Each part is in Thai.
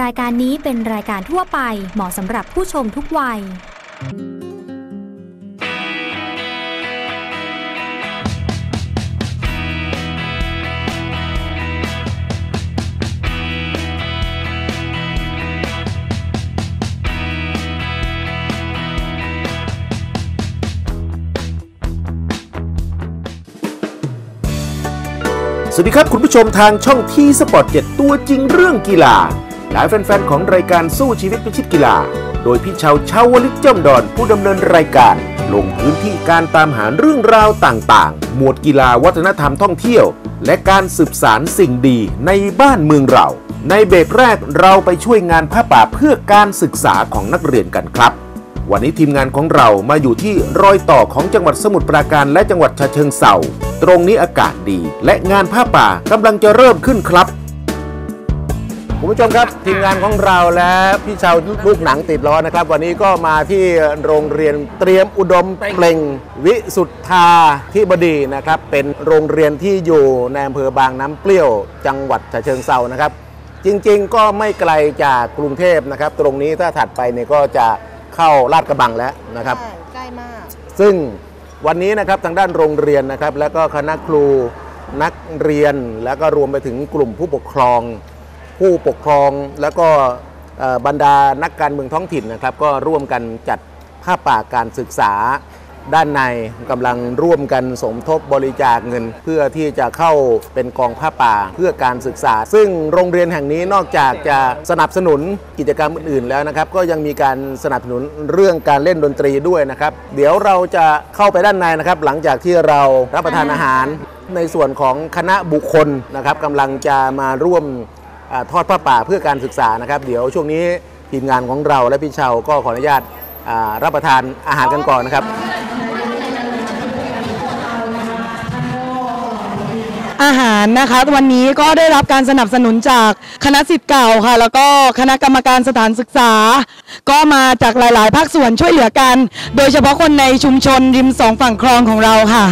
รายการนี้เป็นรายการทั่วไปเหมาะสำหรับผู้ชมทุกวัย สวัสดีครับคุณผู้ชมทางช่อง T Sports เจ็ดตัวจริงเรื่องกีฬา หลายแฟนๆของรายการสู้ชีวิตพิชิตกีฬา โดยพี่เชาเชาวลิตเจ้มดอนผู้ดำเนินรายการ ลงพื้นที่การตามหาเรื่องราวต่างๆ หมวดกีฬาวัฒนธรรมท่องเที่ยว และการสืบสานสิ่งดีในบ้านเมืองเรา ในเบรกแรกเราไปช่วยงานผ้าป่าเพื่อการศึกษาของนักเรียนกันครับ วันนี้ทีมงานของเรามาอยู่ที่รอยต่อของจังหวัดสมุทรปราการและจังหวัดฉะเชิงเทราตรงนี้อากาศดี และงานผ้าป่ากำลังจะเริ่มขึ้นครับ คุณผู้ชมครับทีมงานของเราและพี่ชาวลูกหนังติดล้อนะครับ วันนี้ก็มาที่โรงเรียนเตรียมอุดมเปล่งวิสุทธาธิบดีนะครับ เป็นโรงเรียนที่อยู่ในอำเภอบางน้ำเปรี้ยวจังหวัดฉะเชิงเซานะครับ จริงๆ ก็ไม่ไกลจากกรุงเทพนะครับ ตรงนี้ถ้าถัดไปเนี่ยก็จะเข้าลาดกระบังแล้วนะครับใช่ใกล้มาก ซึ่งวันนี้นะครับทางด้านโรงเรียนนะครับ แล้วก็คณะครูนักเรียนแล้วก็รวมไปถึงกลุ่มผู้ปกครอง ผู้ปกครองแล้วก็บรรดานักการเมืองท้องถิ่นนะครับ ก็ร่วมกันจัดผ้าป่าการศึกษาด้านในกำลังร่วมกันสมทบบริจาคเงิน เพื่อที่จะเข้าเป็นกองผ้าป่าเพื่อการศึกษา ซึ่งโรงเรียนแห่งนี้นอกจากจะสนับสนุนกิจกรรมอื่นๆแล้วนะครับ ก็ยังมีการสนับสนุนเรื่องการเล่นดนตรีด้วยนะครับ เดี๋ยวเราจะเข้าไปด้านในนะครับ หลังจากที่เรารับประทานอาหารในส่วนของคณะบุคคลนะครับกำลังจะมาร่วม ทอดผ้าป่าเพื่อการศึกษานะครับ เดี๋ยวช่วงนี้ทีมงานของเราและพี่เชาก็ขออนุญาตรับประทานอาหารกันก่อนนะครับอาหารนะคะวันนี้ก็ได้รับการสนับสนุนจากคณะสิทธิ์เก่าค่ะ แล้วก็คณะกรรมการสถานศึกษา ก็มาจากหลาย ๆ ภาคส่วนช่วยเหลือกัน โดยเฉพาะคนในชุมชนริมสองฝั่งคลองของเราค่ะ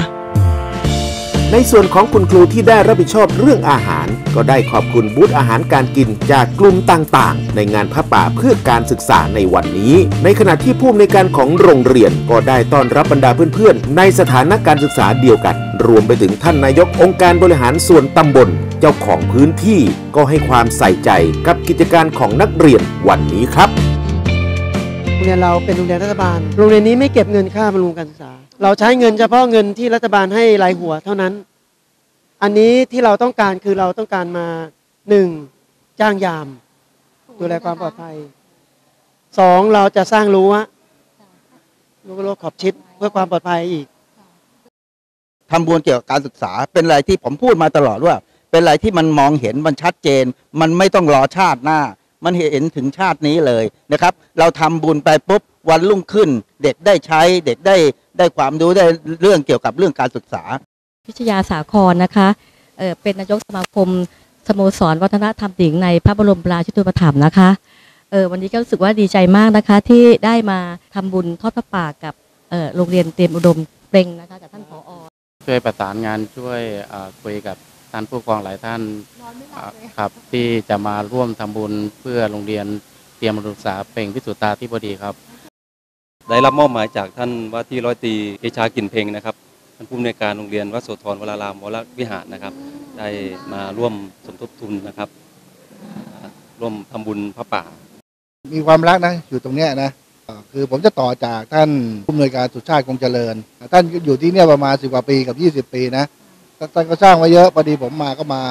ในส่วนของคุณครูที่ได้รับผิดชอบเรื่องอาหาร ก็ได้ขอบคุณบูธอาหารการกินจากกลุ่มต่างๆ ในงานพระป่าเพื่อการศึกษาในวันนี้ ในขณะที่ผู้อำนวยการของโรงเรียนก็ได้ต้อนรับบรรดาเพื่อนๆ ในสถานการศึกษาเดียวกัน รวมไปถึงท่านนายกองค์การบริหารส่วนตำบล เจ้าของพื้นที่ก็ให้ความใส่ใจกับกิจการของนักเรียนวันนี้ครับโรงเรียนเราเป็นโรงเรียนรัฐบาล โรงเรียนนี้ไม่เก็บเงินค่าบำรุงการศึกษา เราใช้เงินเฉพาะเงินที่รัฐบาลให้รายหัวเท่านั้น อันนี้ที่เราต้องการคือเราต้องการมาหนึ่งจ้างยาม ดูแลความปลอดภัยสองเราจะสร้างรั้วรั้วรั้วขอบชิดเพื่อความปลอดภัยอีกทำบุญเกี่ยวกับการศึกษา เป็นอะไรที่ผมพูดมาตลอดว่า เป็นอะไรที่มันมองเห็นมันชัดเจน มันไม่ต้องรอชาติหน้า มันเห็นถึงชาตินี้เลยนะครับ เราทำบุญไปปุ๊บวันรุ่งขึ้น เด็กได้ใช้เด็กได้ ได้ความรู้ได้เรื่องเกี่ยวกับเรื่องการศึกษา พิชยาสาครนะคะเอ่อเป็นนายกสมาคมสโมสรวัฒนธรรมหญิงในพระบรมราชูปถัมภ์นะคะเออวันนี้ก็รู้สึกว่าดีใจมากนะคะ ที่ได้มาทำบุญทอดพระป่ากับเอ่อโรงเรียนเตรียมอุดมเปล่งนะคะกับท่านผอช่วยประสานงานช่วยเอ่อคุยกับท่านผู้ปกครองหลายท่านอ่าครับที่จะมาร่วมทำบุญเพื่อโรงเรียนเตรียมอุดมศึกษาเปล่งพิสุทธาธิบดีครับ ได้รับมอบหมายจากท่านว่าที่ร้อยตีเอชากินเพลงนะครับท่านผู้อำนวยการโรงเรียนวัดโสธรวรารามวรวิหารนะครับ ได้มาร่วมสมทบทุนนะครับ ร่วมทำบุญพระป่า มีความรักนะอยู่ตรงเนี้ยนะคือผมจะต่อจากท่านผู้อำนวยการสุชาติคงเจริญ ท่านอยู่ที่เนี่ยประมาณสิบกว่าปีกับยี่สิบปีนะท่านก็สร้างมาเยอะพอดีผมมาก็มา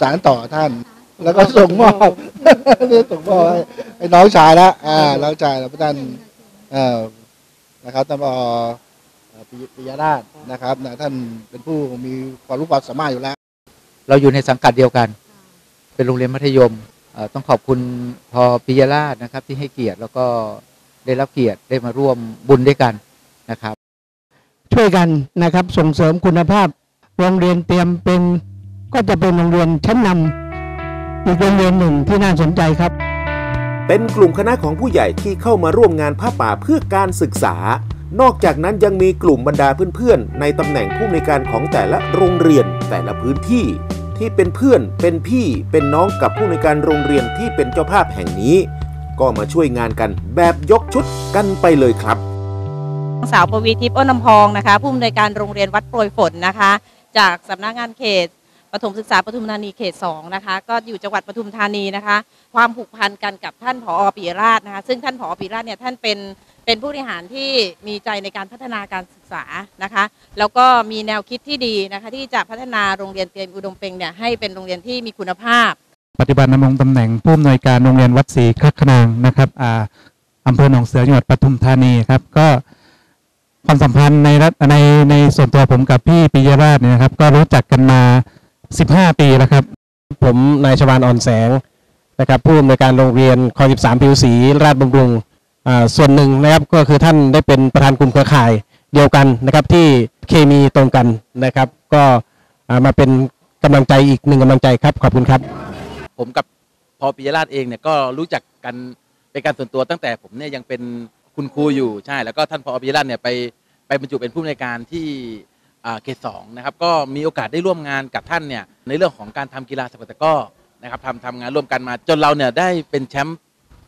สารต่อท่าน แล้วก็ส่งมอบส่งมอบให้ให้น้องชายละอ่าน้องชายแล้วท่าน เอ่อนะครับท่านปอเอ่อปิยปิยราชนะครับนะท่านเป็นผู้มีความรู้ความสามารถอยู่แล้ว เราอยู่ในสังกัดเดียวกัน เป็นโรงเรียนมัธยมเอ่อต้องขอบคุณพอปิยราชนะครับ ที่ให้เกียรติแล้วก็ได้รับเกียรติได้มาร่วมบุญด้วยกันนะครับ ช่วยกันนะครับส่งเสริมคุณภาพ โรงเรียนเตรียมเป็นก็จะเป็นโรงเรียนชั้นนำอีกโรงเรียนหนึ่งที่น่าสนใจครับ เป็นกลุ่มคณะของผู้ใหญ่ที่เข้ามาร่วมงานผ้าป่าเพื่อการศึกษา นอกจากนั้นยังมีกลุ่มบรรดาเพื่อนๆ ในตำแหน่งผู้อำนการของแต่ละโรงเรียนแต่ละพื้นที่ ที่เป็นเพื่อนเป็นพี่เป็นน้องกับผู้ในการโรงเรียนที่เป็นเจ้าภาพแห่งนี้ ก็มาช่วยงานกันแบบยกชุดกันไปเลยครับสาวปวีทิพย์อ้นนำพองนะคะ ผู้อำนวยการโรงเรียนวัดโปรยฝนนะคะ จากสำนักงานเขต ปฐมศึกษาปทุมธานีเขต2นะคะก็อยู่จังหวัดปทุมธานีนะคะ ความผูกพันกันกับท่านผอปิยราชนะคะซึ่งท่านผอปิยราชเนี่ยท่านเป็นเป็นผู้บริหารที่มีใจในการพัฒนาการศึกษานะคะ แล้วก็มีแนวคิดที่ดีนะคะที่จะพัฒนาโรงเรียนเตรียมอุดมเพ็งเนี่ยให้เป็นโรงเรียนที่มีคุณภาพปัจจุบันดำรงตำแหน่งผู้อำนวยการโรงเรียนวัดศรีคักขนางนะครับอ่าอำเภอหนองเสือจังหวัดปทุมธานีครับก็ความสัมพันธ์ในในในส่วนตัวผมกับพี่ปิยราชเนี่ยนะครับ ก็รู้จักกันมา 15 ปีแล้วครับ ผมนายชวานอ่อนแสงนะครับผู้อำนวยการโรงเรียนคอย13 ผิวสี ราชบำรุงอ่าส่วนหนึ่งนะครับก็คือท่านได้เป็นประธานกลุ่มเครือข่ายเดียวกันนะครับที่เคมีตรงกันนะครับ ก็อ่ามาเป็นกำลังใจอีกหนึ่งกำลังใจครับขอบคุณครับ ผมกับพอปิยราชเองเนี่ยก็รู้จักกันเป็นการส่วนตัวตั้งแต่ผมเนี่ยยังเป็นคุณครูอยู่ใช่แล้วก็ท่านพอปิยราชเนี่ยไปไปบรรจุเป็นผู้อำนวยการที่ เขตสองนะครับก็มีโอกาสได้ร่วมงานกับท่านเนี่ยในเรื่องของการทำกีฬาสปาร์ตะกร้อนะครับทำทำงานร่วมกันมาจนเราเนี่ยได้เป็นแชมป์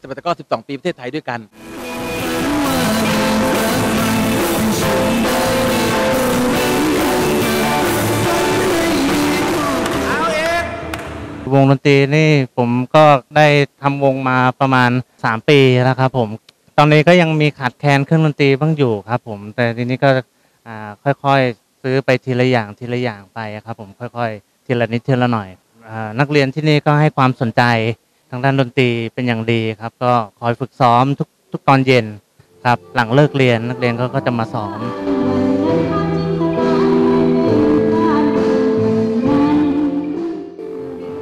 สปาร์ตะกร้อ 12 ปีประเทศไทยด้วยกันวงดนตรีนี่ผมก็ได้ทำวงมาประมาณ 3 ปีแล้วครับผมตอนนี้ก็ยังมีขาดแคลนเครื่องดนตรีบ้างอยู่ครับผมแต่ทีนี้ก็อ่าค่อยๆ ซื้อไปทีละอย่างทีละอย่างไปครับ ผมค่อยๆ ทีละนิดทีละหน่อยอานักเรียนที่นี่ก็ให้ความสนใจทางด้านดนตรีเป็นอย่างดีครับ ก็คอยฝึกซ้อมทุกทุกตอนเย็นครับ หลังเลิกเรียนนักเรียนก็ก็จะมาซ้อม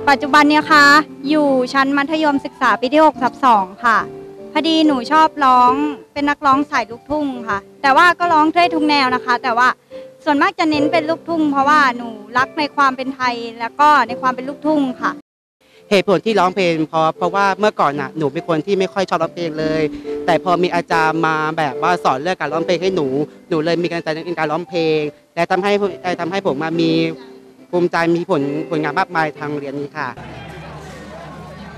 ปัจจุบันเนี่ยค่ะอยู่ชั้นมัธยมศึกษาปีที่6ทับ2ค่ะ พอดีหนูชอบร้องเป็นนักร้องสายลูกทุ่งค่ะ แต่ว่าก็ร้องได้ทุกแนวนะคะ แต่ว่า ส่วนมากจะเน้นเป็นลูกทุ่ง เพราะว่าหนูรักในความเป็นไทยแล้วก็ในความเป็นลูกทุ่งค่ะ เหตุผลที่ร้องเพลงเพราะเพราะว่าเมื่อก่อนน่ะหนูเป็นคนที่ไม่ค่อยชอบร้องเพลงเลย แต่พอมีอาจารย์มาแบบว่าสอนเรื่องการร้องเพลงให้หนูหนูเลยมีกำลังใจในการร้องเพลง และทำให้ทำให้ผมมามีภูมิใจมีผลผลงานมากมายทางโรงเรียนนี้ค่ะ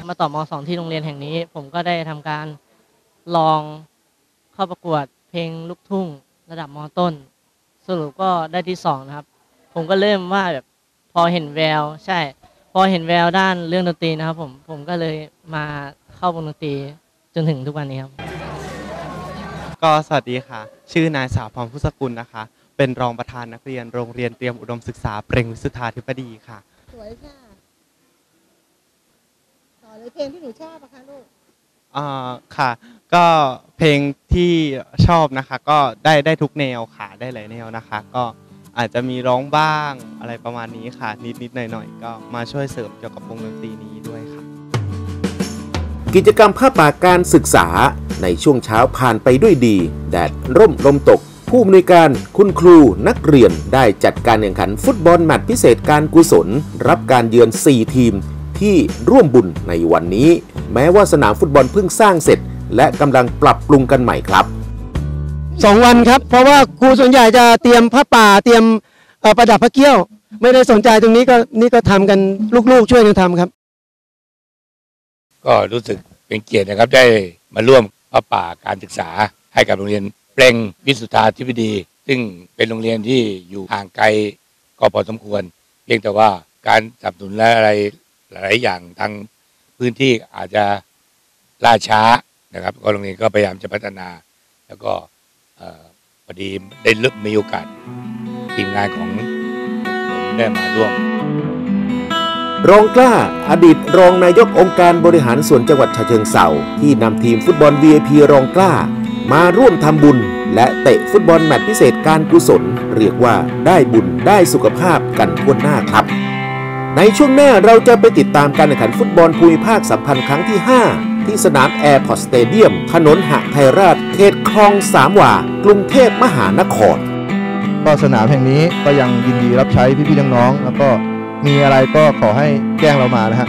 มาต่อม .2 ที่โรงเรียนแห่งนี้ ผมก็ได้ทำการลองเข้าประกวดเพลงลูกทุ่ง ระดับมต้น สรุปก็ได้ที่สองนะครับ ผมก็เริ่มว่าแบบพอเห็นแวว ใช่ พอเห็นแววด้านเรื่องดนตรีนะครับผมผมก็เลยมาเข้าวงดนตรีจนถึงทุกวันนี้ครับ ก็สวัสดีค่ะ ชื่อนายสาวพรพุสกุลนะคะ เป็นรองประธานนักเรียนโรงเรียนเตรียมอุดมศึกษาเปร่งวิสุทธาธิบดีค่ะ สวยค่ะต่อเลยเพลงที่หนูชอบอะคะลูกอ่าค่ะ ก็ เพลงที่ชอบนะคะก็ได้ได้ทุกแนวค่ะได้หลายแนวนะคะ ก็อาจจะมีร้องบ้างอะไรประมาณนี้ค่ะ นิดนิดหน่อยหน่อยๆก็มาช่วยเสริมเกี่ยวกับวงดนตรีนี้ด้วยค่ะ กิจกรรมผ้าป่าการศึกษาในช่วงเช้าผ่านไปด้วยดีแดดร่มลมตก ผู้อำนวยการคุณครูนักเรียนได้จัดการแข่งขันฟุตบอลแมตช์พิเศษการกุศล รับการเยือน 4 ทีมที่ร่วมบุญในวันนี้ แม้ว่าสนามฟุตบอลเพิ่งสร้างเสร็จ และกำลังปรับปรุงกันใหม่ครับสองวันครับ เพราะว่าครูส่วนใหญ่จะเตรียมผ้าป่าเตรียมเอ่อประดับพระเกี้ยว ไม่ได้สนใจตรงนี้ก็นี่ก็ทำกันลูกๆ ช่วยกันทำครับ ก็รู้สึกเป็นเกียรตินะครับได้มาร่วมพระป่าการศึกษาให้กับโรงเรียนเปลงวิสุทธาธิบดี ซึ่งเป็นโรงเรียนที่อยู่ห่างไกลก็พอสมควร เพียงแต่ว่าการสนับสนุนและอะไรหลายๆอย่างทางพื้นที่อาจจะล่าช้า นะครับ ก็โรงเรียนก็พยายามจะพัฒนา แล้วก็พอดีได้เริ่มมีโอกาสทีมงานของผมได้มาร่วม รองกล้าอดีตรองนายกองค์การบริหารส่วนจังหวัดฉะเชิงเทราที่นำทีมฟุตบอล VIP รองกล้า มาร่วมทำบุญ และเตะฟุตบอลแมตช์พิเศษการกุศล เรียกว่าได้บุญได้สุขภาพกันทั่วหน้าครับในช่วงหน้าเราจะไปติดตามการแข่งขันฟุตบอลภูมิภาคสัมพันธ์ครั้งที่ 5 ที่สนาม Airport Stadium ถนนหทัยราษฎร์เขตคลองสามวากรุงเทพมหานคร ก็สนามแห่งนี้ก็ยังยินดีรับใช้พี่ๆน้องๆแล้วก็มีอะไรก็ขอให้แจ้งเรามานะฮะ